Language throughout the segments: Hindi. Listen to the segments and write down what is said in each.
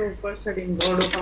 तो ऊपर से बोर्ड होता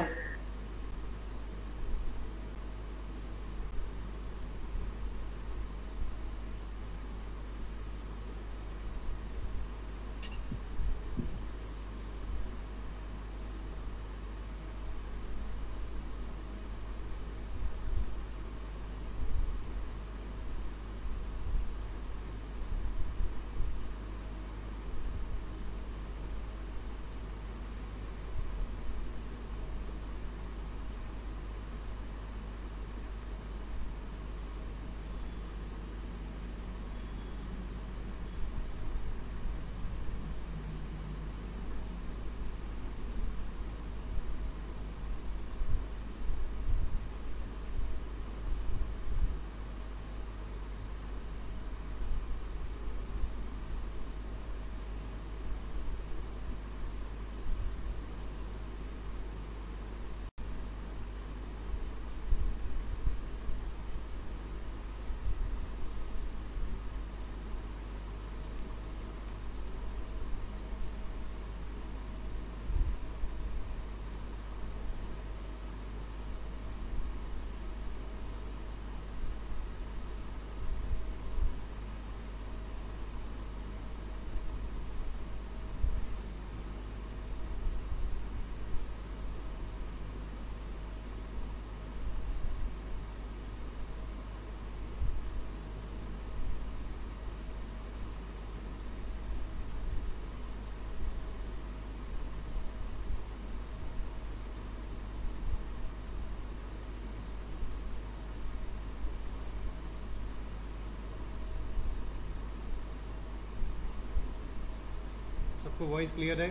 सबको वॉइस क्लियर है?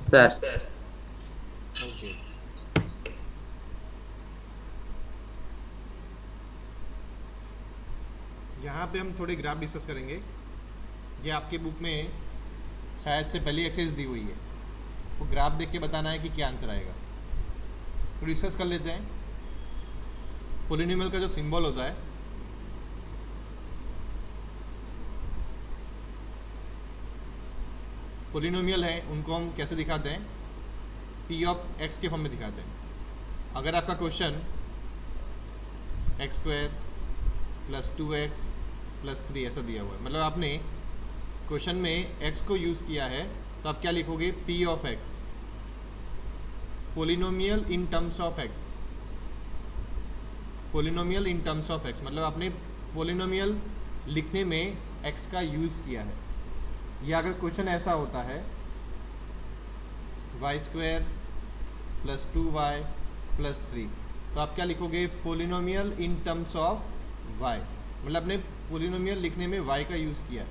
सर ओके यहाँ पे हम थोड़े ग्राफ डिस्कस करेंगे। ये आपके बुक में शायद से पहली एक्सरसाइज दी हुई है। वो ग्राफ देख के बताना है कि क्या आंसर आएगा। तो डिस्कस कर लेते हैं। पोलिनिमल का जो सिंबल होता है पोलिनोमियल है, उनको हम कैसे दिखाते हैं? पी ऑफ़ एक्स के फॉर्म में दिखाते हैं। अगर आपका question X square plus two X plus three ऐसा दिया हुआ है। मतलब आपने क्वेश्चन में एक्स को यूज़ किया है तो आप क्या लिखोगे? P of X polynomial in terms of X polynomial in terms of X मतलब आपने पोलिनोमियल लिखने में एक्स का यूज़ किया है। या अगर क्वेश्चन ऐसा होता है Y square plus two Y plus three तो आप क्या लिखोगे? Polynomial in terms of Y मतलब आपने पोलिनोमियल लिखने में वाई का यूज़ किया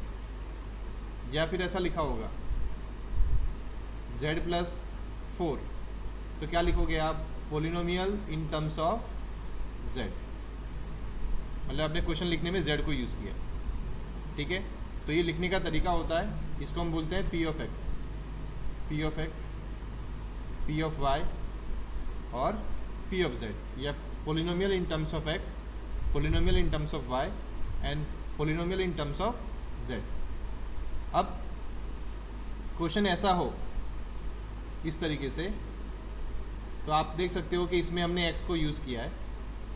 या फिर ऐसा लिखा होगा, z प्लस फोर तो क्या लिखोगे आप? Polynomial in terms of z. मतलब आपने क्वेश्चन लिखने में z को यूज़ किया ठीक है? तो ये लिखने का तरीका होता है इसको हम बोलते हैं P of X P of X P of Y और पी ऑफ़ जेड या polynomial in terms of X polynomial in terms of Y and polynomial in terms of Z अब क्वेश्चन ऐसा हो, इस तरीके से तो आप देख सकते हो कि इसमें हमने एक्स को यूज़ किया है।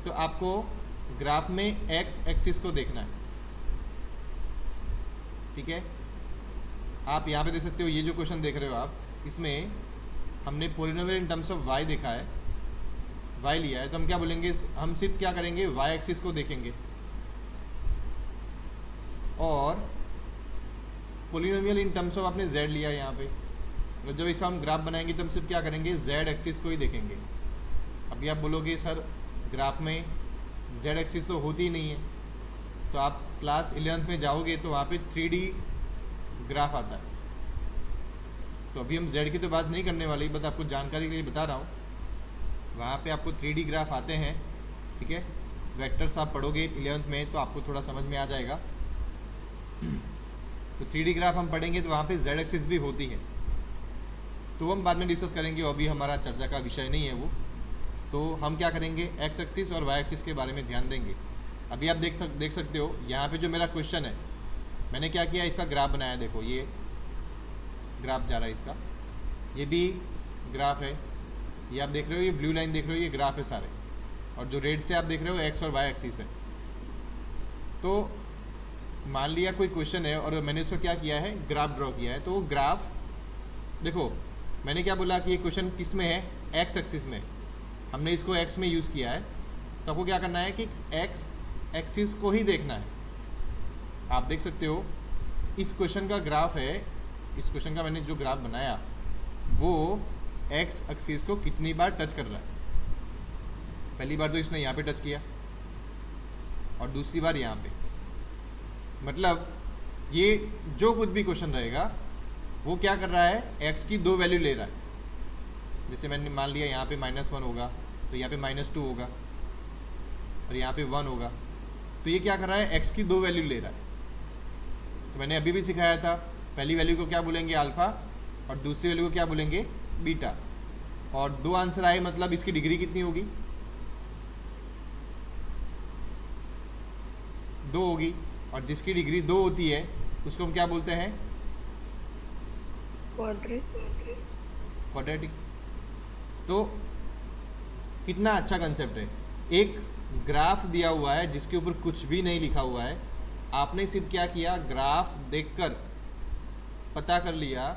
तो आपको ग्राफ में एक्स एक्सिस को देखना है। ठीक है? आप यहाँ पे देख सकते हो, ये जो क्वेश्चन देख रहे हो आप, इसमें हमने polynomial in terms of Y देखा है। वाई लिया है तो हम क्या बोलेंगे, हम सिर्फ़ क्या करेंगे वाई एक्सिस को देखेंगे। और पोलिनोमियल इन टर्म्स ऑफ़ आपने जेड लिया है यहाँ पे। तो जब इसका हम ग्राफ बनाएँगे तो हम सिर्फ़ क्या करेंगे जेड एक्सिस को ही देखेंगे। अभी आप बोलोगे, सर ग्राफ में जेड एक्सिस तो होती ही नहीं है। तो आप क्लास इलेवंथ में जाओगे तो वहाँ पे थ्री ग्राफ आता है। तो अभी हम जेड की तो बात नहीं करने वाले, बस आपको जानकारी के लिए बता रहा हूँ। वहाँ पे आपको थ्री ग्राफ आते हैं, ठीक है? वेक्टर्स आप पढ़ोगे इलेवंथ में तो आपको थोड़ा समझ में आ जाएगा। तो थ्री ग्राफ हम पढ़ेंगे तो वहाँ पे जेड एक्सिस भी होती है। तो हम बाद में डिस्कस करेंगे अभी हमारा चर्चा का विषय नहीं है वो। तो हम क्या करेंगे एक्स एक्सिस और वाई एक्सिस के बारे में ध्यान देंगे। अभी आप देख देख सकते हो, यहाँ पे जो मेरा क्वेश्चन है मैंने क्या किया, इसका ग्राफ बनाया, देखो, ये ग्राफ जा रहा है इसका। ये भी ग्राफ है। ये आप देख रहे हो, ये ब्लू लाइन देख रहे हो, ये ग्राफ है सारे। और जो रेड से आप देख रहे हो एक्स और वाई एक्सिस है। तो मान लिया कोई क्वेश्चन है, और मैंने उसको क्या किया है ग्राफ ड्रॉ किया है। तो वो ग्राफ देखो, मैंने क्या बोला कि ये क्वेश्चन किसमें है? एक्स एक्सिस में। हमने इसको एक्स में यूज़ किया है। तो आपको क्या करना है कि एक्स एक्सिस को ही देखना है। आप देख सकते हो, इस क्वेश्चन का ग्राफ है, इस क्वेश्चन का मैंने जो ग्राफ बनाया, वो एक्स एक्सिस को कितनी बार टच कर रहा है? पहली बार तो इसने यहाँ पे टच किया और दूसरी बार यहाँ पे। मतलब ये जो कुछ भी क्वेश्चन रहेगा, वो क्या कर रहा है एक्स की दो वैल्यू ले रहा है। जैसे मैंने मान लिया यहाँ पे माइनस वन होगा तो यहाँ पे माइनस टू होगा, और यहाँ पे वन होगा तो ये क्या कर रहा है एक्स की दो वैल्यू ले रहा है। तो मैंने अभी भी सिखाया था पहली वैल्यू को क्या बोलेंगे अल्फ़ा और दूसरी वैल्यू को क्या बोलेंगे बीटा और दो आंसर आए मतलब इसकी डिग्री कितनी होगी? दो होगी और जिसकी डिग्री दो होती है उसको हम क्या बोलते हैं? क्वाड्रेटिक तो कितना अच्छा कंसेप्ट है। एक ग्राफ दिया हुआ है जिसके ऊपर कुछ भी नहीं लिखा हुआ है। आपने सिर्फ़ क्या किया? ग्राफ देखकर पता कर लिया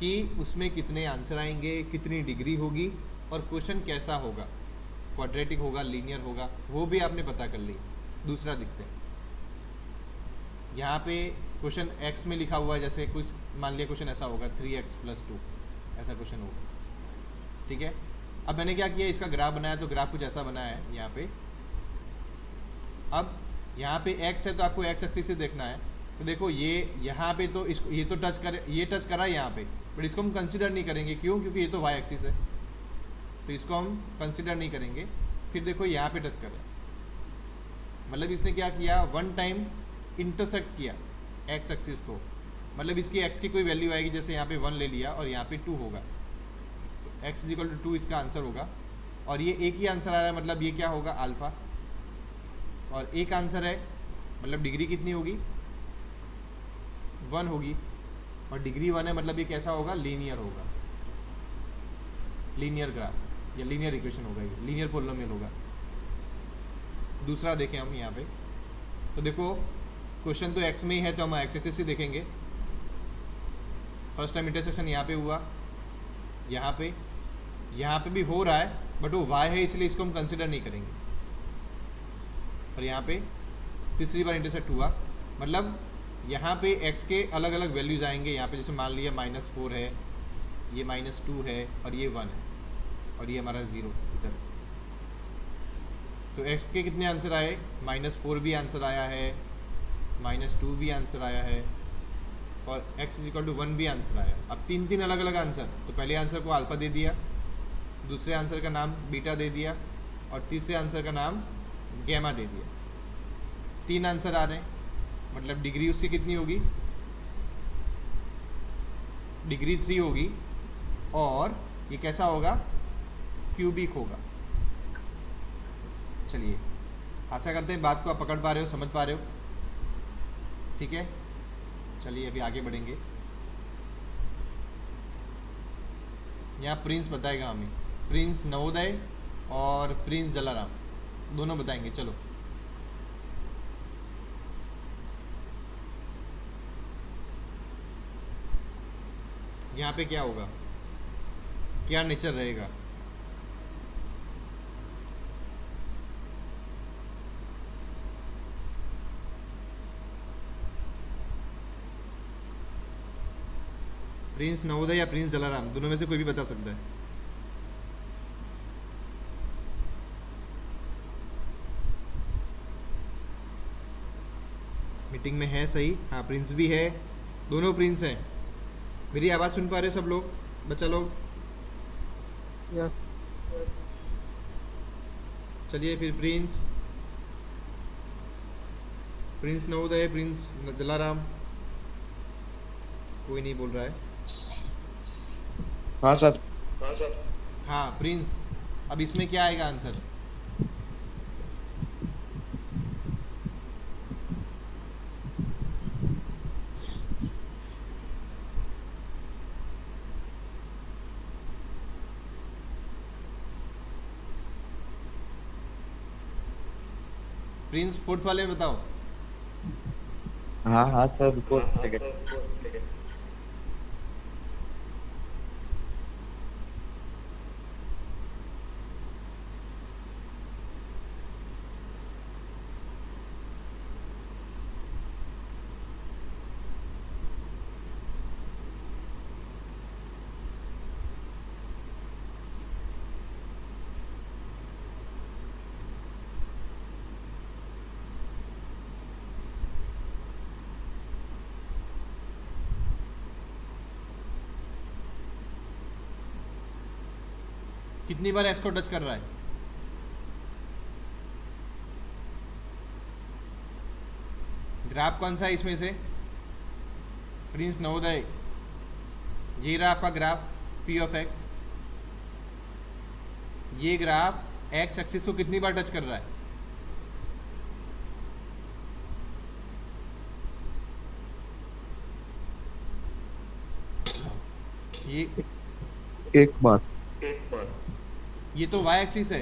कि उसमें कितने आंसर आएँगे, कितनी डिग्री होगी और क्वेश्चन कैसा होगा। क्वाड्रेटिक होगा, लीनियर होगा, वो भी आपने पता कर लिया दूसरा दिखते हैं। यहाँ पे क्वेश्चन एक्स में लिखा हुआ है, जैसे कुछ, मान लिया क्वेश्चन ऐसा होगा, थ्री एक्स प्लस टू ऐसा क्वेश्चन होगा। ठीक है? अब मैंने क्या किया? इसका ग्राफ बनाया तो ग्राफ कुछ ऐसा बनाया है यहाँ पे। अब यहाँ पे एक्स है तो आपको एक्स एक्सिस से देखना है। तो देखो ये यहाँ पे तो इसको, ये तो टच कर, ये टच करा है यहाँ पे। बट इसको हम कंसिडर नहीं करेंगे। क्यों? क्योंकि ये तो वाई एक्सिस है। तो इसको हम कंसिडर नहीं करेंगे। फिर देखो यहाँ पे टच करें। मतलब इसने क्या किया? वन टाइम इंटरसेक्ट किया एक्स एक्सिस को। मतलब इसकी एक्स की कोई वैल्यू आएगी, जैसे यहाँ पे वन ले लिया और यहाँ पे टू होगा। तो एक्स इजिकल टू इसका आंसर होगा। और ये एक ही आंसर आ रहा है मतलब ये क्या होगा? अल्फ़ा और एक आंसर है मतलब डिग्री कितनी होगी? वन होगी। और डिग्री वन है मतलब ये कैसा होगा? लीनियर होगा। Linear graph. या लीनियर इक्वेशन होगा ये। लीनियर पोलोमियल होगा। दूसरा देखें हम यहाँ पे। तो देखो, क्वेश्चन तो एक्स में ही है तो हम एक्सेसिस ही देखेंगे। फ़र्स्ट टाइम इंटरसेक्शन यहाँ पे हुआ। यहाँ पे। यहाँ पे भी हो रहा है बट वो वाई है, इसलिए इसको हम कंसिडर नहीं करेंगे। और यहाँ पे तीसरी बार इंटरसेक्ट हुआ। मतलब यहाँ पे x के अलग अलग वैल्यूज़ आएँगे। यहाँ पे जैसे मान लिया माइनस फोर है, ये माइनस टू है और ये वन है और ये हमारा ज़ीरो इधर। तो x के कितने आंसर आए? माइनस फोर भी आंसर आया है माइनस टू भी आंसर आया है और x is equal to one भी आंसर आया। अब तीन तीन अलग अलग आंसर तो पहले आंसर को अल्फ़ा दे दिया, दूसरे आंसर का नाम बीटा दे दिया और तीसरे आंसर का नाम गैमा दे दिया। तीन आंसर आ रहे हैं। मतलब डिग्री उसकी कितनी होगी? डिग्री थ्री होगी और ये कैसा होगा? क्यूबिक होगा। चलिए, आशा करते हैं बात को आप पकड़ पा रहे हो, समझ पा रहे हो। ठीक है? चलिए, अभी आगे बढ़ेंगे। यहाँ प्रिंस बताएगा हमें। प्रिंस नवोदय और प्रिंस जलाराम। दोनों बताएँगे, चलो। यहाँ पे क्या होगा? क्या नेचर रहेगा? प्रिंस नवोदय या प्रिंस जलाराम, दोनों में से कोई भी बता सकता है। मीटिंग में है सही। हाँ प्रिंस भी है। दोनों प्रिंस हैं। मेरी आवाज़ सुन पा रहे हो सब लोग? बच्चा लोग? चलिए फिर Prince Prince Navodaya Prince Jalaram. कोई नहीं बोल रहा है। हाँ सर। हाँ प्रिंस अब इसमें क्या आएगा आंसर प्रिंस फोर्थ वाले में बताओ। हाँ हाँ सर रिपोर्ट कितनी बार एक्स को टच कर रहा है? ग्राफ कौन सा है इसमें से? प्रिंस नवोदय। ये रहा आपका ग्राफ पी ऑफ़ एक्स ये ग्राफ एक्स एक्सिस को कितनी बार टच कर रहा है? ये एक बार। ये तो वाई एक्सिस है।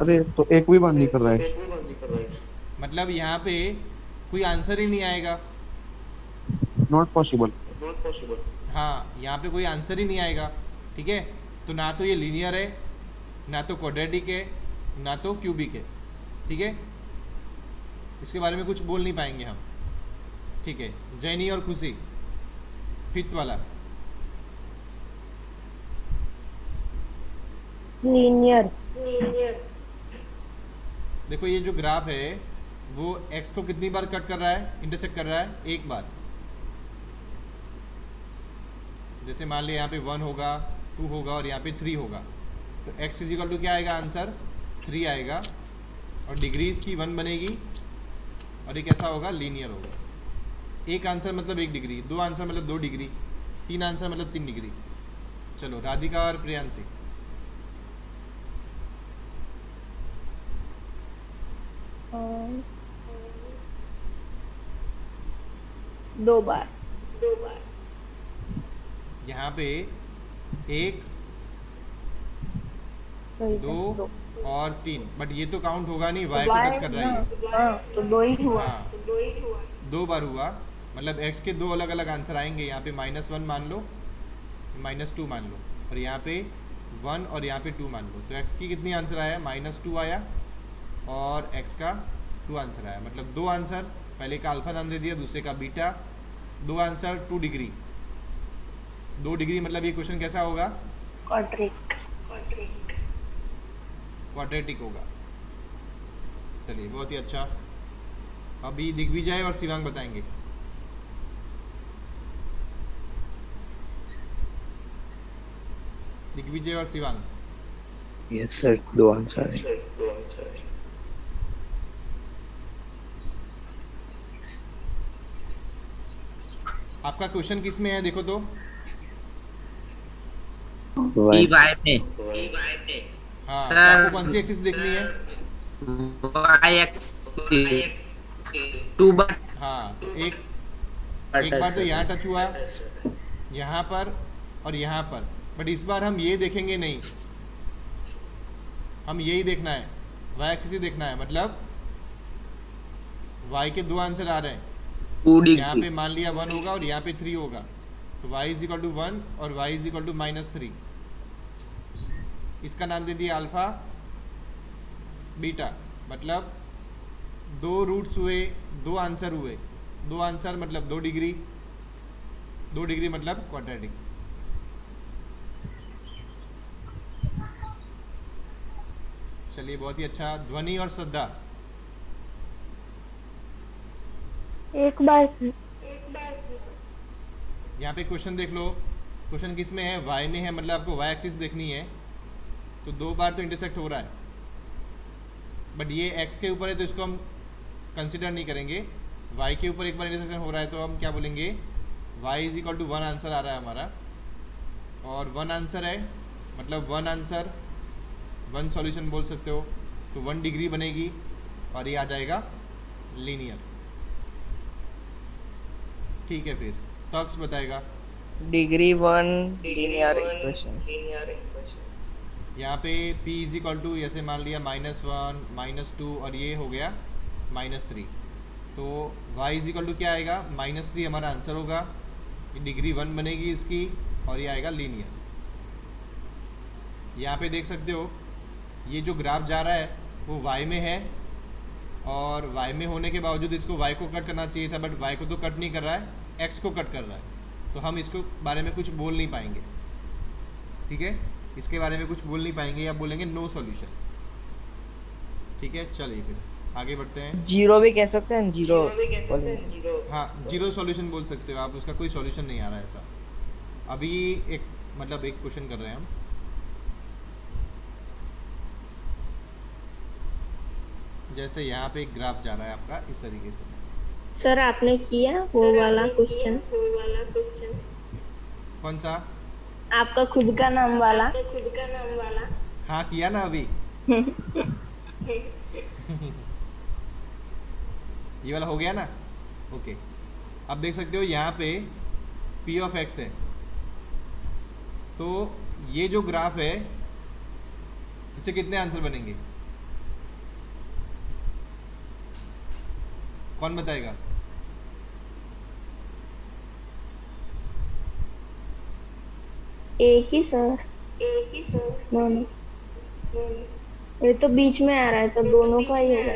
अरे तो एक भी बार नहीं कर रहा है। मतलब यहाँ पे कोई आंसर ही नहीं आएगा। नॉट पॉसिबल नॉट पॉसिबल हाँ यहाँ पे कोई आंसर ही नहीं आएगा ठीक है? तो ना तो ये लीनियर है ना तो क्वाड्रेटिक है ना तो क्यूबिक है ठीक है? इसके बारे में कुछ बोल नहीं पाएँगे हम ठीक है? जैनी और खुशी फिफ्थ वाला। लीनियर देखो ये जो ग्राफ है, वो एक्स को कितनी बार कट कर रहा है? इंटरसेक्ट कर रहा है एक बार। जैसे मान लिया यहाँ पे वन होगा टू होगा और यहाँ पे थ्री होगा। तो एक्स इजिकल टू क्या आएगा आंसर? थ्री आएगा। और डिग्रीज की वन बनेगी और ये कैसा होगा लीनियर होगा। एक आंसर मतलब एक डिग्री दो आंसर मतलब दो डिग्री तीन आंसर मतलब तीन डिग्री चलो, राधिका और प्रियांशी। दो बार। दो बार। यहाँ पे एक दो तो, और तीन। बट ये तो काउंट होगा नहीं वाई को टच कर रहा है। हाँ, हाँ, तो दो ही हुआ। हाँ। दो बार हुआ। मतलब एक्स के दो अलग अलग आंसर आएँगे। यहाँ पे माइनस वन मान लो माइनस टू मान लो। और यहाँ पे वन और यहाँ पे टू मान लो। तो एक्स की कितनी आंसर आया? माइनस टू आया और एक्स का टू आंसर आया। मतलब दो आंसर पहले का अल्फ़ा नाम दे दिया दूसरे का बीटा दो आंसर टू डिग्री दो डिग्री मतलब ये क्वेश्चन कैसा होगा? क्वाड्रेटिक होगा। चलिए बहुत ही अच्छा। अभी दिग्विजय और शिवांग बताएँगे। दिग्विजय और शिवांग। यस सर दो आंसर है। आपका क्वेश्चन किसमें है? देखो तो। वाई में हाँ कौन सी एक्सिस देखनी है? वाई एक्स टू बार हाँ तो एक एक बार तो यहाँ टच हुआ यहाँ पर और यहाँ पर। बट इस बार हम ये देखेंगे नहीं। हम यही देखना है। वाई एक्सिस ही देखना है मतलब वाई के दो आंसर आ रहे हैं। टू यहाँ पे मान लिया वन होगा और यहाँ पे थ्री होगा। तो y is equal to one और y is equal to minus three इसका नाम दे दिया अल्फ़ा बीटा मतलब दो रूट्स हुए दो आंसर हुए। दो आंसर मतलब दो डिग्री दो डिग्री मतलब क्वाड्रेटिक चलिए बहुत ही अच्छा। ध्वनि और श्रद्धा। एक बार यहाँ पे क्वेश्चन देख लो। क्वेश्चन किसमें है? वाई में है मतलब आपको वाई एक्सिस देखनी है। तो दो बार तो इंटरसेक्ट हो रहा है। बट ये एक्स के ऊपर है तो इसको हम कंसिडर नहीं करेंगे। वाई के ऊपर एक बार इंटरसेक्शन हो रहा है तो हम क्या बोलेंगे? Y is equal to one answer आ रहा है हमारा। और वन आंसर है मतलब वन आंसर वन सॉल्यूशन बोल सकते हो। तो वन डिग्री बनेगी और ये आ जाएगा लीनियर ठीक है फिर। तक्स बताएगा। डिग्री वन लीनियर इक्वेशन यहाँ पे p इज़ इक्वल टू जैसे मान लिया माइनस वन माइनस टू और ये हो गया माइनस थ्री तो y इज़ इक्वल टू क्या आएगा? माइनस थ्री हमारा आंसर होगा। डिग्री वन बनेगी इसकी और ये आएगा लीनियर यहाँ पे देख सकते हो ये जो ग्राफ जा रहा है वो y में है। और y में होने के बावजूद इसको y को कट करना चाहिए था बट y को तो कट नहीं कर रहा है x को कट कर रहा है। तो हम इसको बारे में कुछ बोल नहीं पाएँगे। ठीक है? इसके बारे में कुछ बोल नहीं पाएँगे या बोलेंगे नो सॉल्यूशन ठीक है? चलिए फिर आगे बढ़ते हैं। ज़ीरो भी कह सकते हैं ज़ीरो हाँ ज़ीरो सॉल्यूशन बोल सकते हो आप उसका कोई सॉल्यूशन नहीं आ रहा है ऐसा। अभी एक मतलब एक क्वेश्चन कर रहे हैं हम। जैसे यहाँ पे एक ग्राफ जा रहा है आपका इस तरीके से। सर आपने किया वो वाला क्वेश्चन कौन सा? आपका खुद का नाम वाला। खुद का नाम वाला। हाँ किया ना अभी। ये वाला हो गया ना? ओके। अब देख सकते हो यहाँ पे P ऑफ़ एक्स है। तो ये जो ग्राफ है इससे कितने आंसर बनेंगे? कौन बताएगा? एक ही सर एक ही सर दोनों. ये तो बीच में आ रहा है तो दोनों का ही होगा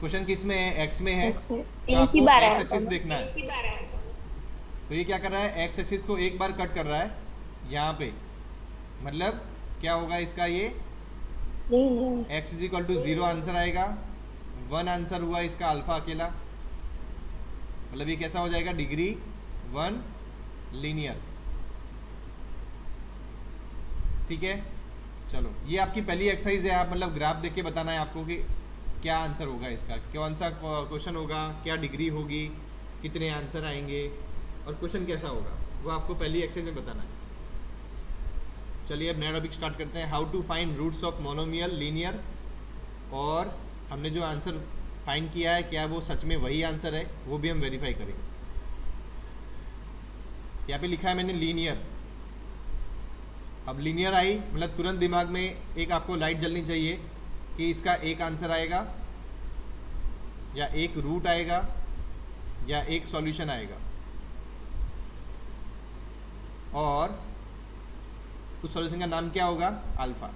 क्वेश्चन किसमें है? एक्स में है? X में। तो एक ही बार एक्स एक्सिस देखना है। तो ये क्या कर रहा है? एक्स एक्सिस को एक बार कट कर रहा है यहाँ पे। मतलब क्या होगा इसका ये? X is equal to zero answer आएगा। वन आंसर हुआ इसका अल्फ़ा अकेला। मतलब ये कैसा हो जाएगा? डिग्री वन लीनियर ठीक है? चलो, ये आपकी पहली एक्सरसाइज है, आप मतलब ग्राफ देख के बताना है आपको कि क्या आंसर होगा इसका। कौन सा क्वेश्चन होगा, क्या डिग्री होगी, कितने आंसर आएँगे, और क्वेश्चन कैसा होगा, वो आपको पहली एक्सरसाइज में बताना है। चलिए अब नया टॉपिक स्टार्ट करते हैं। How to find roots of monomial linear और हमने जो आंसर फाइंड किया है, क्या वो सच में वही आंसर है, वो भी हम वेरीफाई करेंगे। यहाँ पे लिखा है मैंने लीनियर अब लीनियर आई मतलब तुरंत दिमाग में एक आपको लाइट जलनी चाहिए कि इसका एक आंसर आएगा, या एक रूट आएगा, या एक सॉल्यूशन आएगा। और उस सॉल्यूशन का नाम क्या होगा? अल्फ़ा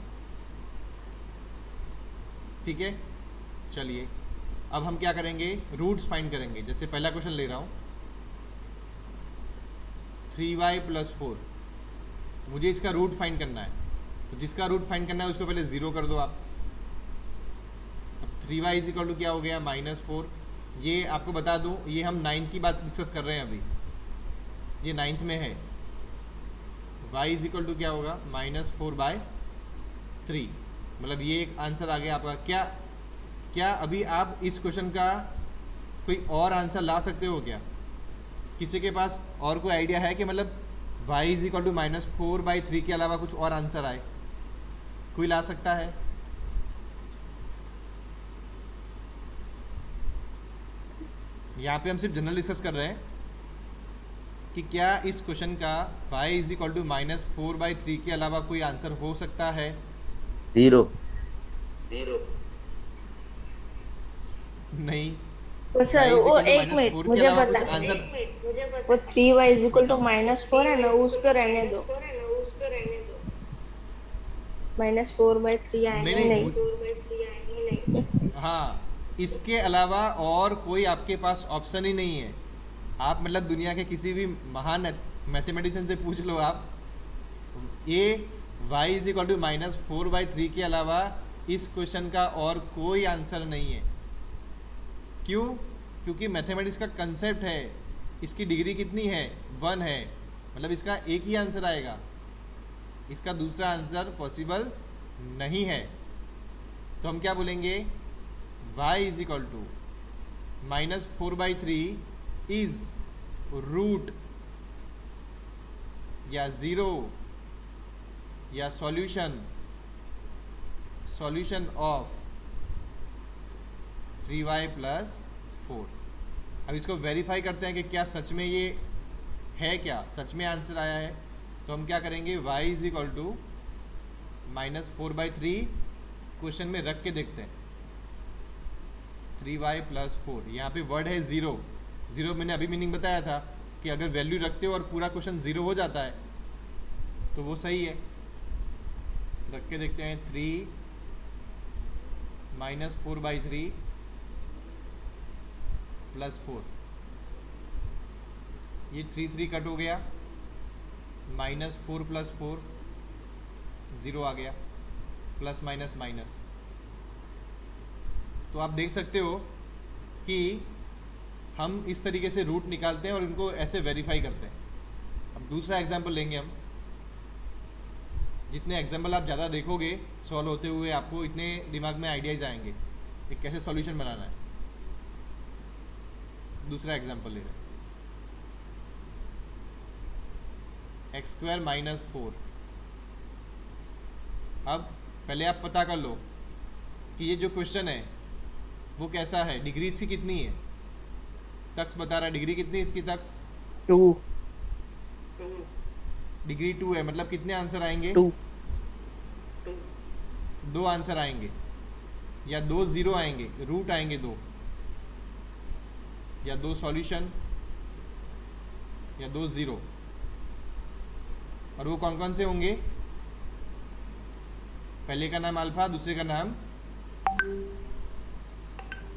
ठीक है? चलिए, अब हम क्या करेंगे? रूट्स फाइंड करेंगे। जैसे पहला क्वेश्चन ले रहा हूँ। थ्री वाई प्लस फोर मुझे इसका रूट फाइंड करना है। तो जिसका रूट फाइंड करना है, उसको पहले ज़ीरो कर दो आप। अब three Y is equal to क्या हो गया? माइनस फोर ये आपको बता दूँ, ये हम नाइन्थ की बात डिस्कस कर रहे हैं अभी। ये नाइन्थ में है। y इज़ इक्वल टू क्या होगा? माइनस फोर बाय थ्री मतलब ये एक आंसर आ गया आपका। क्या क्या अभी आप इस क्वेश्चन का कोई और आंसर ला सकते हो क्या? किसी के पास और कोई आइडिया है कि मतलब y is equal to minus four by three के अलावा कुछ और आंसर आए? कोई ला सकता है? यहाँ पे हम सिर्फ़ जनरल डिस्कस कर रहे हैं कि क्या इस क्वेश्चन का y is equal to minus four by three के अलावा कोई आंसर हो सकता है? ज़ीरो नहीं। तो सर वो एक मिनट मुझे बता आंसर वो three Y is equal to minus four है ना उसको रहने दो। माइनस फोर बाई थ्री आएँगे नहीं, नहीं, नहीं। हाँ इसके अलावा और कोई आपके पास ऑप्शन ही नहीं है। आप मतलब दुनिया के किसी भी महान मैथमेटिशियन से पूछ लो आप। ए Y is equal to minus four by three के अलावा इस क्वेश्चन का और कोई आंसर नहीं है। क्यों? क्योंकि मैथमेटिक्स का कंसेप्ट है। इसकी डिग्री कितनी है? वन है। मतलब इसका एक ही आंसर आएगा। इसका दूसरा आंसर पॉसिबल नहीं है। तो हम क्या बोलेंगे? Y is equal to minus four by three is root या ज़ीरो या solution solution of three Y plus four अब इसको वेरीफाई करते हैं कि क्या सच में ये है क्या? सच में आंसर आया है। तो हम क्या करेंगे? y is equal to minus four by three question में रख के देखते हैं। थ्री वाई प्लस फोर यहाँ पे वर्ड है ज़ीरो ज़ीरो मैंने अभी मीनिंग बताया था कि अगर वैल्यू रखते हो और पूरा क्वेश्चन ज़ीरो हो जाता है तो वो सही है। रख के देखते हैं three minus four by three plus four ये थ्री थ्री कट हो गया. Minus four plus four zero आ गया. प्लस माइनस माइनस तो आप देख सकते हो कि हम इस तरीके से रूट निकालते हैं और इनको ऐसे वेरीफाई करते हैं. अब दूसरा एग्ज़ाम्पल लेंगे हम. जितने एग्ज़ाम्पल आप ज़्यादा देखोगे सॉल्व होते हुए आपको इतने दिमाग में आइडियाज़ आएँगे. कि कैसे सॉल्यूशन बनाना है. दूसरा एग्ज़ाम्पल ले रहे एक्स स्क्वायर माइनस फोर अब पहले आप पता कर लो कि ये जो क्वेश्चन है वो कैसा है? डिग्री इसकी कितनी है? तक्स बता रहा है डिग्री कितनी इसकी तक्स टू डिग्री टू है मतलब कितने आंसर आएँगे? टू दो आंसर आएँगे। या दो ज़ीरो आएँगे रूट आएँगे दो। या दो सॉल्यूशन या दो ज़ीरो और वो कौन कौन से होंगे? पहले का नाम अल्फ़ा दूसरे का नाम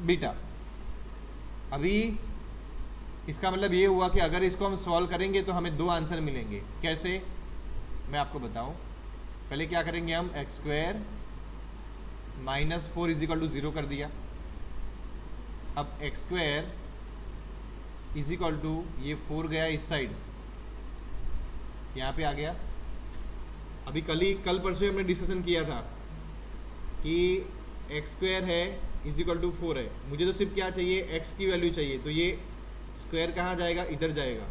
बीटा अभी इसका मतलब ये हुआ कि अगर इसको हम सॉल्व करेंगे तो हमें दो आंसर मिलेंगे। कैसे? मैं आपको बताऊँ। पहले क्या करेंगे हम? X square minus four is equal to zero कर दिया। अब X square is equal to ये फोर गया इस साइड। यहाँ पे आ गया। अभी कल ही, कल परसों हमने डिस्कशन किया था कि एक्स स्क्वायर है इज़ इक्वल टू फोर है। मुझे तो सिर्फ़ क्या चाहिए? एक्स की वैल्यू चाहिए। तो ये स्क्वायर कहाँ जाएगा? इधर जाएगा।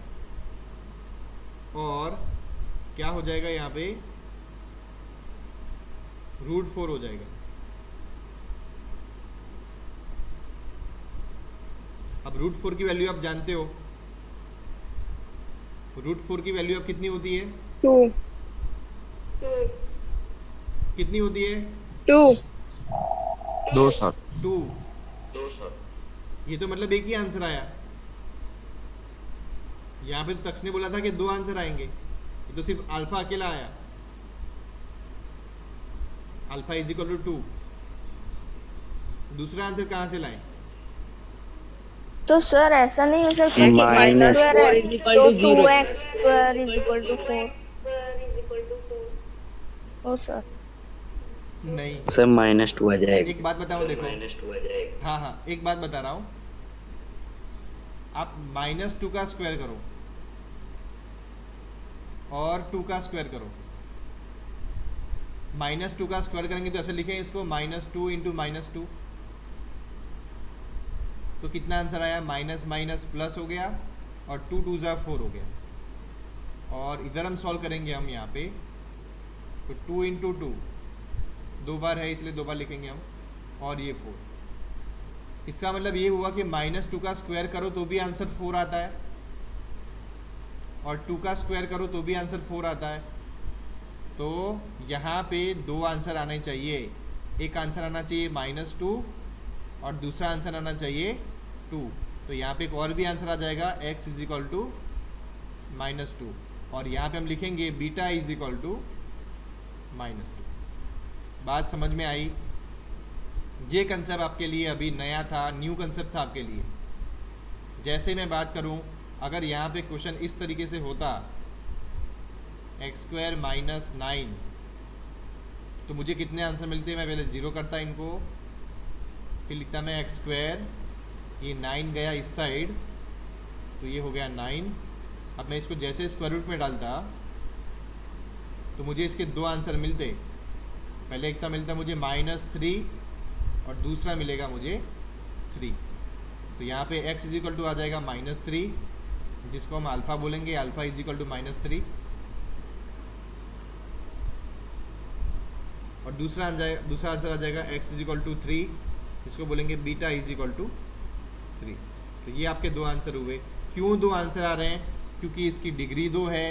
और क्या हो जाएगा यहाँ पे? रूट फोर हो जाएगा। अब रूट फोर की वैल्यू आप जानते हो। रूट फोर की वैल्यू अब कितनी होती है? टू कितनी होती है? टू दो सर टू ये तो मतलब एक ही आंसर आया। यहाँ पे तो तक्ष ने बोला था कि दो आंसर आएँगे। ये तो सिर्फ़ अल्फ़ा अकेला आया। Alpha is equal to two दूसरा आंसर कहाँ से लाएँ? तो सर ऐसा नहीं हो सकता कि माइनस है तो two X square is equal to four O sir नहीं। सर माइनस टू आ जाएगा। एक बात बताओ देखो। माइनस टू आ जाएगा। हाँ हाँ एक बात बता रहा हूँ। आप माइनस टू का स्क्वायर करो। और टू का स्क्वायर करो। माइनस टू का स्क्वायर करेंगे तो ऐसे लिखें इसको minus two into minus two तो कितना आंसर आया? माइनस माइनस, प्लस हो गया और टू टू ज़ा फोर हो गया। और इधर हम सॉल्व करेंगे हम यहाँ पे। तो टू इंटू टू, दो बार है इसलिए दो बार लिखेंगे हम, और ये फोर इसका मतलब ये हुआ कि माइनस टू का स्क्वायर करो तो भी आंसर फोर आता है। और टू का स्क्वायर करो तो भी आंसर फोर आता है। तो यहाँ पे दो आंसर आने चाहिए। एक आंसर आना चाहिए माइनस टू और दूसरा आंसर आना चाहिए टू। तो यहाँ पे एक और भी आंसर आ जाएगा, x is equal to minus two और यहाँ पे हम लिखेंगे beta is equal to minus two बात समझ में आई? ये कंसेप्ट आपके लिए अभी नया था न्यू कंसेप्ट था आपके लिए। जैसे मैं बात करूँ, अगर यहाँ पे क्वेश्चन इस तरीके से होता एक्स स्क्वायर माइनस नाइन तो मुझे कितने आंसर मिलते हैं? मैं पहले ज़ीरो करता इनको। फिर लिखता मैं एक्स स्क्वायर ये नाइन गया इस साइड तो ये हो गया नाइन अब मैं इसको जैसे स्क्वायर रूट में डालता तो मुझे इसके दो आंसर मिलते। पहले एक तो मिलता मुझे माइनस थ्री और दूसरा मिलेगा मुझे थ्री तो यहाँ पे x इज़ इक्वल टू आ जाएगा माइनस थ्री जिसको हम अल्फ़ा बोलेंगे alpha is equal to minus three और दूसरा आ जाएगा दूसरा आंसर आ जाएगा x is equal to three जिसको बोलेंगे beta is equal to three तो ये आपके दो आंसर हुए। क्यों दो आंसर आ रहे हैं? क्योंकि इसकी डिग्री दो है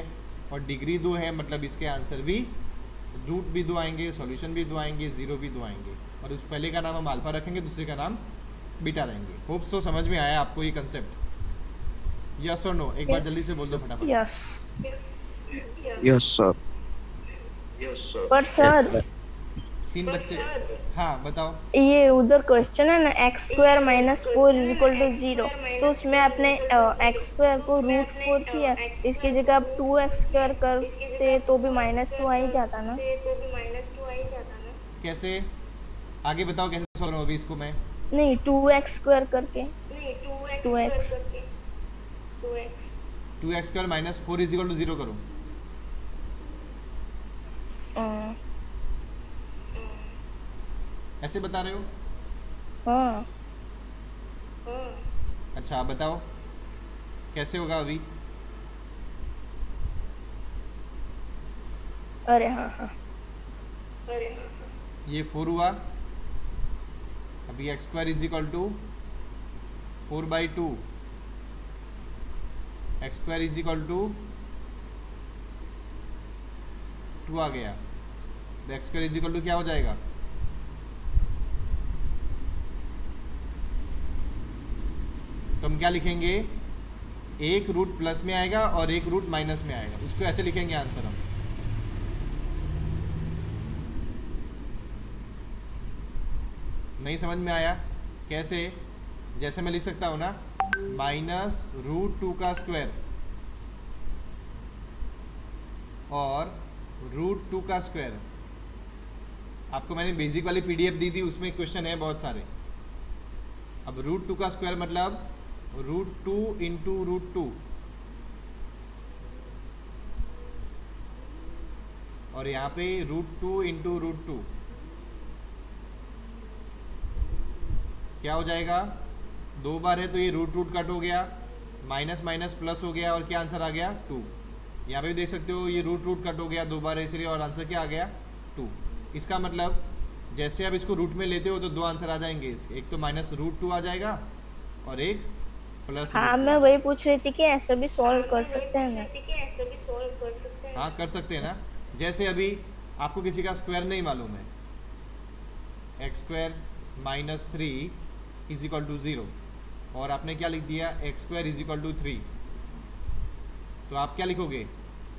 और डिग्री दो है मतलब इसके आंसर भी रूट भी दो आएँगे सॉल्यूशन भी दो आएँगे ज़ीरो भी दो आएँगे। और उस पहले का नाम हम अल्फ़ा रखेंगे दूसरे का नाम बीटा रहेंगे। होप सो समझ में आया आपको ये कंसेप्ट यस और नो एक बार जल्दी से बोल दो फटाफट। यस यस सर पर सर तीन बच्चे। हाँ बताओ। ये उधर क्वेश्चन है ना X square minus four is equal to zero तो उसमें आपने एक्स स्क्वायर को रूट फोर किया। इसकी जगह आप टू एक्स स्क्वायर करते तो भी माइनस टू आ ही जाता ना। कैसे? आगे बताओ कैसे सॉल्व करूँ अभी इसको मैं? नहीं टू एक्स स्क्वायर करके। Two X two X square minus four is equal to zero करूँ। ऐसे बता रहे हो? हाँ। अच्छा बताओ। कैसे होगा अभी? अरे हाँ हाँ। ये फोर हुआ। अभी X square is equal to four by two. X square is equal to two आ गया। तो X square is equal to क्या हो जाएगा? तो हम क्या लिखेंगे? एक रूट प्लस में आएगा और एक रूट माइनस में आएगा। उसको ऐसे लिखेंगे आंसर हम। नहीं समझ में आया? कैसे? जैसे मैं लिख सकता हूँ ना? माइनस रूट टू का स्क्वायर। और रूट टू का स्क्वायर। आपको मैंने बेसिक वाली पीडीएफ दी थी, उसमें क्वेश्चन है बहुत सारे। अब रूट टू का स्क्वायर मतलब root two into root two और यहाँ पे root two into root two क्या हो जाएगा? दो बार है तो ये रूट रूट कट हो गया. माइनस माइनस प्लस हो गया और क्या आंसर आ गया? टू यहाँ पे भी देख सकते हो ये रूट रूट कट हो गया दो बार, इसलिए और आंसर क्या आ गया? टू इसका मतलब जैसे आप इसको रूट में लेते हो तो दो आंसर आ जाएँगे. एक तो माइनस रूट टू आ जाएगा और एक प्लस हाँ मैं वही पूछ रही थी कि ऐसे भी सॉल्व कर सकते हैं ना। हाँ कर सकते हैं ना। जैसे अभी आपको किसी का स्क्वायर नहीं मालूम है। X square minus three is equal to zero और आपने क्या लिख दिया? X square is equal to three तो आप क्या लिखोगे?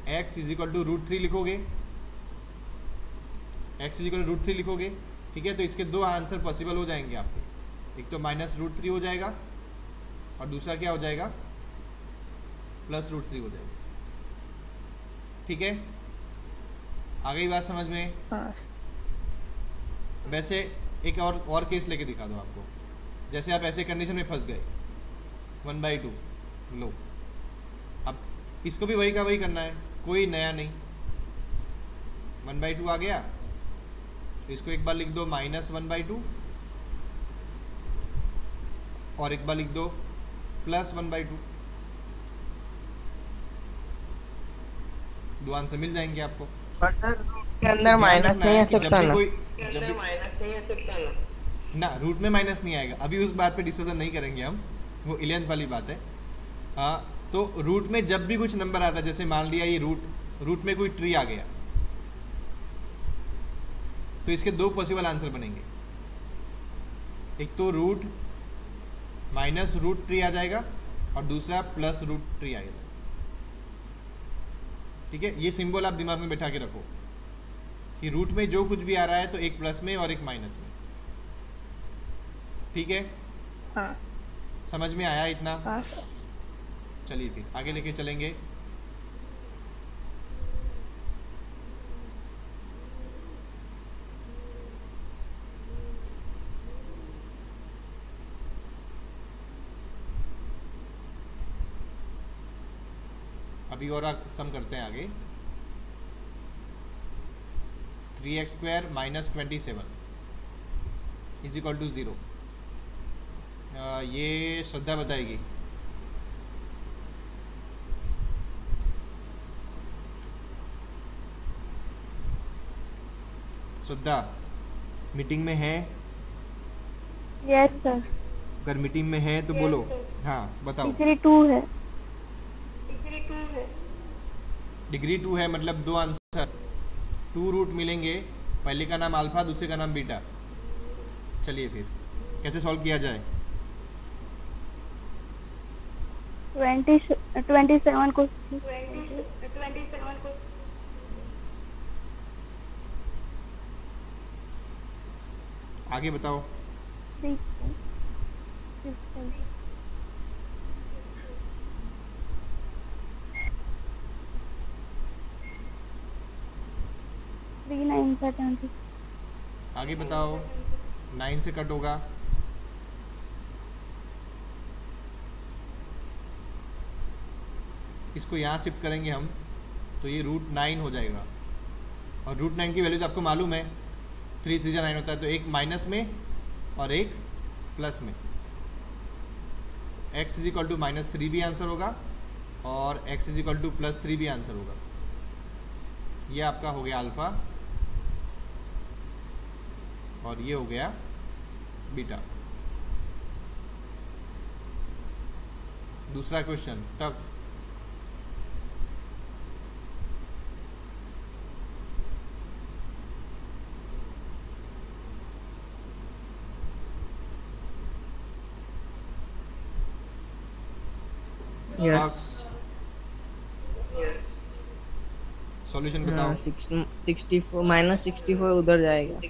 X is equal to root three लिखोगे। X is equal root three लिखोगे। ठीक है तो इसके दो आंसर पॉसिबल हो जाएँगे आपके। एक तो माइनस रूट थ्री हो जाएगा। और दूसरा क्या हो जाएगा? प्लस रूट थ्री हो जाएगा। ठीक है? आ गई बात समझ में? वैसे एक और और केस लेके दिखा दो आपको। जैसे आप ऐसे कंडीशन में फंस गए। वन बाई टू लो। अब इसको भी वही का वही करना है। कोई नया नहीं। वन बाई टू आ गया। तो इसको एक बार लिख दो माइनस वन बाई टू और एक बार लिख दो प्लस वन बाई टू दो आंसर मिल जाएँगे आपको। पर सर रूट के अंदर ध्यान माइनस रखना नहीं आ कि जब सकता भी ना। कोई जब भी ना। रूट में माइनस नहीं आएगा। अभी उस बात पे डिस्कशन नहीं करेंगे हम। वो इलेंथ वाली बात है। हाँ तो रूट में जब भी कुछ नंबर आता है जैसे मान लिया ये रूट रूट में कोई ट्री आ गया। तो इसके दो पॉसिबल आंसर बनेंगे। एक तो रूट माइनस रूट ट्री आ जाएगा और दूसरा प्लस रूट ट्री आएगा। ठीक है? ये सिंबल आप दिमाग में बैठा के रखो कि रूट में जो कुछ भी आ रहा है तो एक प्लस में और एक माइनस में। ठीक है? हाँ। समझ में आया इतना? हाँ चलिए फिर आगे लेके चलेंगे। और सम करते हैं आगे। Three X square minus twenty seven is equal to zero ये श्रद्धा बताएगी। श्रद्धा मीटिंग में है? यस सर अगर मीटिंग में है तो yes, बोलो हाँ बताओ। डिग्री डिग्री टू है मतलब दो आंसर। टू रूट मिलेंगे पहले का नाम अल्फ़ा दूसरे का नाम बीटा चलिए फिर कैसे सॉल्व किया जाए? ट्वेंटी ट्वेंटी सेवन को ट्वेंटी सेवन को आगे बताओ। आगे बताओ, नाइन से कट होगा। इसको यहाँ शिफ्ट करेंगे हम तो ये रूट नाइन हो जाएगा। और रूट नाइन की वैल्यू तो आपको मालूम है थ्री थ्री जा नाइन होता है तो एक माइनस में और एक प्लस में। X is equal to minus three भी आंसर होगा, और X is equal to plus three भी आंसर होगा। ये आपका हो गया अल्फ़ा और ये हो गया बीटा। दूसरा क्वेश्चन टक्स. टक्स सॉल्यूशन बताओ। हाँ sixty four minus sixty four उधर जाएगा।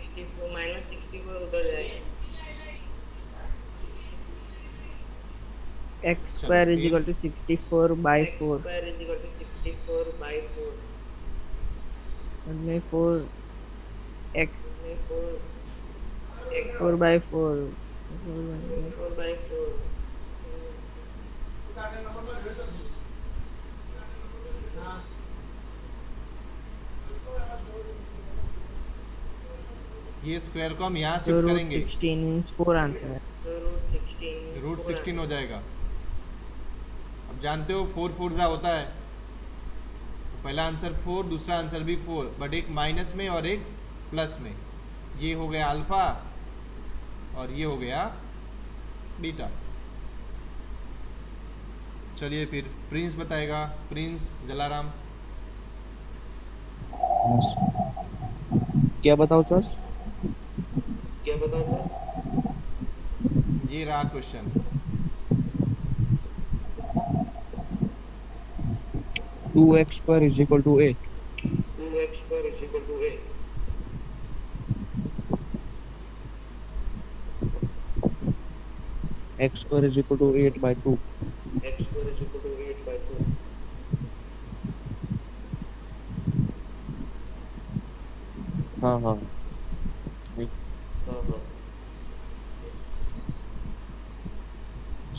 एक्स स्क्वायर इज़ ये- equal to sixty four by four में four X four by four ये स्क्वायर को हम यहाँ तो शिफ्ट रूट करेंगे। सिक्सटीन मीन्स फोर आंसर है। रूट सिक्सटीन हो जाएगा। अब जानते हो फोर फोर जा होता है। तो पहला आंसर फोर दूसरा आंसर भी फोर बट एक माइनस में और एक प्लस में। ये हो गया अल्फ़ा और ये हो गया बीटा चलिए फिर प्रिंस बताएगा। प्रिंस जलाराम। क्या बताओ सर ये रहा question two X square is equal to eight X square is equal to eight by two हाँ हाँ।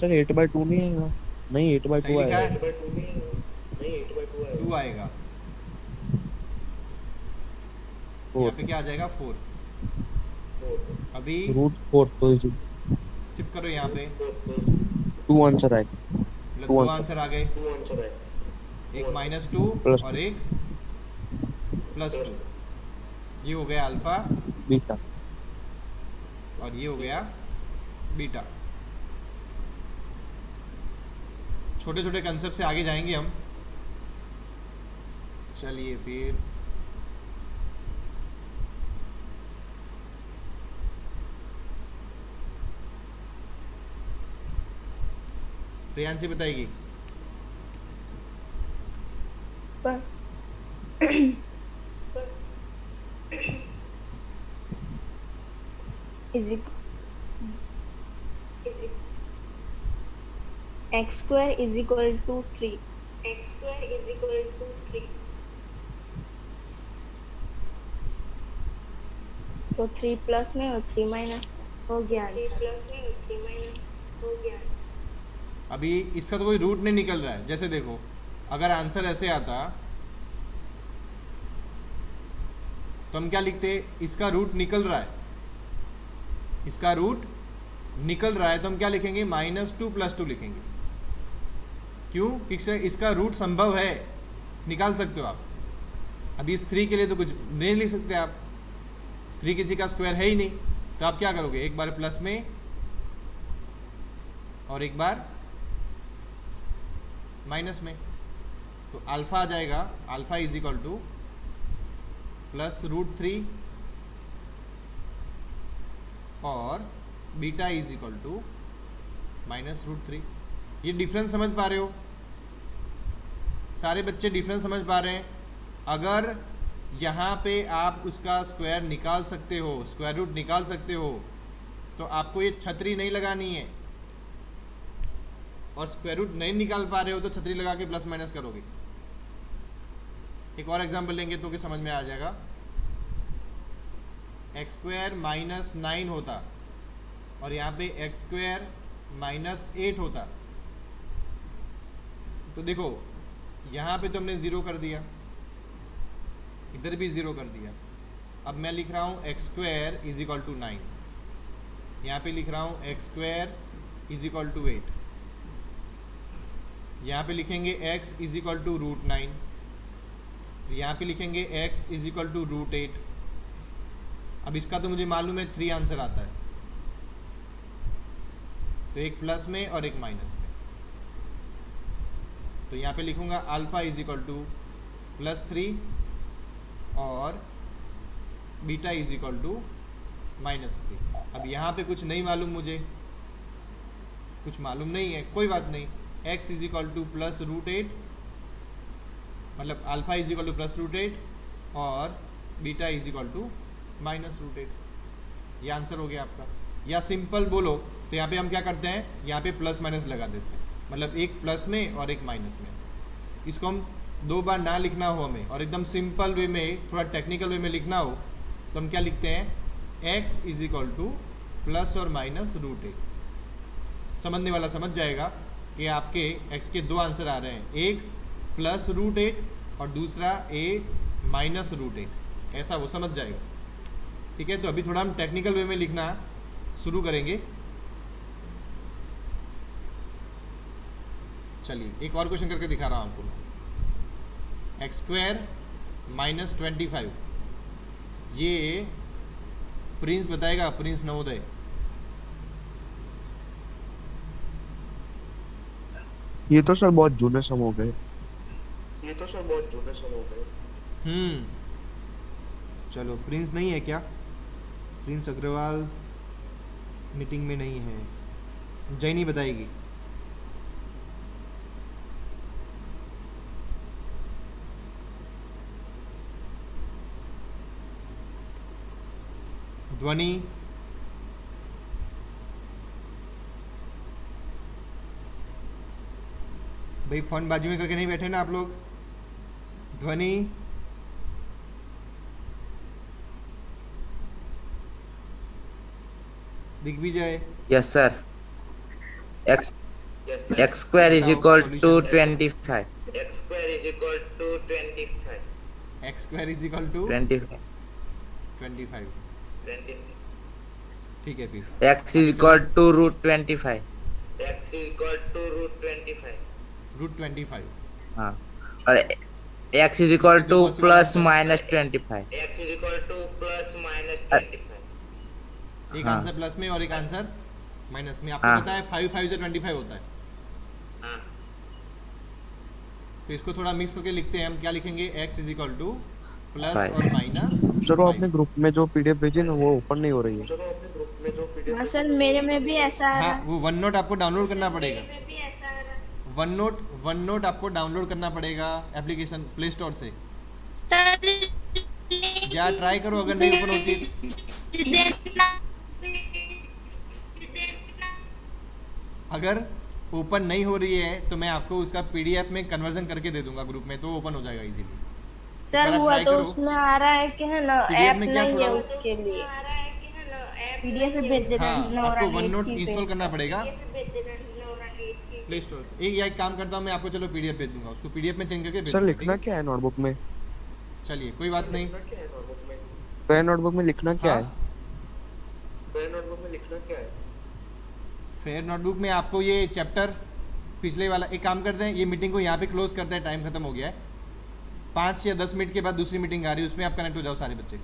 सर एट बाई टू नहीं आएगा। नहीं एट बाई सही टू आएगा। टू आएगा। यहाँ पे क्या आ जाएगा? फोर अभी रूट फोर तो इज़ शिफ्ट करो यहाँ पे। टू आंसर मतलब answer. आंसर आ गए। एक माइनस टू और एक प्लस टू ये हो गया अल्फ़ा बीटा और ये हो गया बीटा छोटे छोटे कंसेप्ट से आगे जाएँगे हम। चलिए फिर। प्रियांशी बताएगी equal x square is equal to 3 x square is equal to 3 तो थ्री प्लस में और थ्री माइनस हो गया आंसर अभी इसका तो कोई रूट नहीं निकल रहा है। जैसे देखो अगर आंसर ऐसे आता तो हम क्या लिखते इसका रूट निकल रहा है। इसका रूट निकल रहा है तो हम क्या लिखेंगे? माइनस टू प्लस टू लिखेंगे। क्यों? क्योंकि इसका रूट संभव है। निकाल सकते हो आप। अभी इस थ्री के लिए तो कुछ नहीं लिख सकते आप। थ्री किसी का स्क्वायर है ही नहीं। तो आप क्या करोगे? एक बार प्लस में और एक बार माइनस में। तो अल्फ़ा आ जाएगा। Alpha is equal to plus root three और beta is equal to minus root three ये डिफरेंस समझ पा रहे हो? सारे बच्चे डिफरेंस समझ पा रहे हैं। अगर यहाँ पे आप उसका स्क्वायर निकाल सकते हो स्क्वायर रूट निकाल सकते हो तो आपको ये छतरी नहीं लगानी है। और स्क्वायर रूट नहीं निकाल पा रहे हो तो छतरी लगा के प्लस माइनस करोगे। एक और एग्जांपल लेंगे तो कि समझ में आ जाएगा। एक्स स्क्वायर माइनस नाइन होता और यहाँ पे एक्स स्क्वायर माइनस एट होता। तो देखो यहाँ पे तो हमने ज़ीरो कर दिया। इधर भी ज़ीरो कर दिया। अब मैं लिख रहा हूँ x square is equal to nine यहाँ पे लिख रहा हूँ x square is equal to eight यहाँ पे लिखेंगे x is equal to root nine यहाँ पे लिखेंगे x is equal to root eight अब इसका तो मुझे मालूम है थ्री आंसर आता है। तो एक प्लस में और एक माइनस में। तो यहाँ पे लिखूँगा alpha is equal to plus three और beta is equal to minus three अब यहाँ पे कुछ नहीं मालूम मुझे। कुछ मालूम नहीं है। कोई बात नहीं। X is equal to plus root eight मतलब alpha is equal to plus root eight और beta is equal to minus root eight ये आंसर हो गया आपका। या सिंपल बोलो। तो यहाँ पे हम क्या करते हैं? यहाँ पे प्लस माइनस लगा देते हैं। मतलब एक प्लस में और एक माइनस में इसको हम दो बार ना लिखना हो हमें और एकदम सिंपल वे में, थोड़ा टेक्निकल वे में लिखना हो तो हम क्या लिखते हैं? X is equal to plus और माइनस रूट एट समझने वाला समझ जाएगा कि आपके x के दो आंसर आ रहे हैं। एक प्लस रूट एट और दूसरा a माइनस रूट एट ऐसा वो समझ जाएगा। ठीक है तो अभी थोड़ा हम टेक्निकल वे में लिखना शुरू करेंगे। चलिए एक और क्वेश्चन करके दिखा रहा हूँ आपको x square minus twenty five ये प्रिंस बताएगा प्रिंस नवोदय। ये तो सर बहुत जूने सम हो गए। ये तो सर बहुत जूने सम हो गए। हम्म चलो प्रिंस नहीं है क्या? प्रिंस अग्रवाल मीटिंग में नहीं है। जैनी बताएगी। ध्वनि। भाई फ़ोन बाजू में करके नहीं बैठे ना आप लोग। Dhwani. Digvijay. Yes sir x square is equal to 25 x square is equal to 25 x square is equal to 25 twenty five 20 ठीक है फिर x is equal to root 25 x is equal to root 25 root twenty five हाँ और x is equal to plus minus 25 x is equal to plus minus 25 एक हाँ। आंसर प्लस में और एक आंसर माइनस में आपको हाँ। पता है फाइव फाइव से ट्वेंटी फाइव होता है हाँ तो इसको थोड़ा मिक्स करके लिखते हैं। हम क्या लिखेंगे? X is equal to plus और माइनस सर वो आपने ग्रुप में जो पीडीएफ भेजी ना वो ओपन नहीं हो रही है। चलो अपने ग्रुप में जो पीडीएफ हाँ सर मेरे में भी ऐसा आ हाँ रहा है वो वन नोट आपको डाउनलोड करना पड़ेगा। मेरे में भी ऐसा आ रहा है। वन नोट वन नोट आपको डाउनलोड करना पड़ेगा एप्लीकेशन प्ले स्टोर से। सर या ट्राई करो अगर नहीं ओपन होती अगर ओपन नहीं हो रही है तो मैं आपको उसका पीडीएफ में कन्वर्जन करके दे दूँगा ग्रुप में तो ओपन हो जाएगा इजीली सर हुआ तो उसमें आ रहा है कि है ना ऐप में क्या नहीं है उसके लिए। पीडीएफ में भेज देना हाँ नौरा आपको वन नोट इंस्टॉल करना पड़ेगा। की प्ले स्टोर से। एक या एक काम करता हूँ मैं आपको चलो पीडीएफ भेज दूँगा उसको पीडीएफ में चेंज करके भेज सर लिखना क्या है नोटबुक में? चलिए कोई बात नहीं। है नोटबुक में तो नोटबुक में लिखना क्या हाँ। है। फेयर नोटबुक में लिखना क्या है? फेयर नोटबुक में आपको ये चैप्टर पिछले वाला, एक काम करते हैं, ये मीटिंग को यहाँ पे क्लोज करते हैं, टाइम खत्म हो गया है। पाँच या दस मिनट के बाद दूसरी मीटिंग आ रही है, उसमें आप कनेक्ट हो जाओ सारे बच्चे।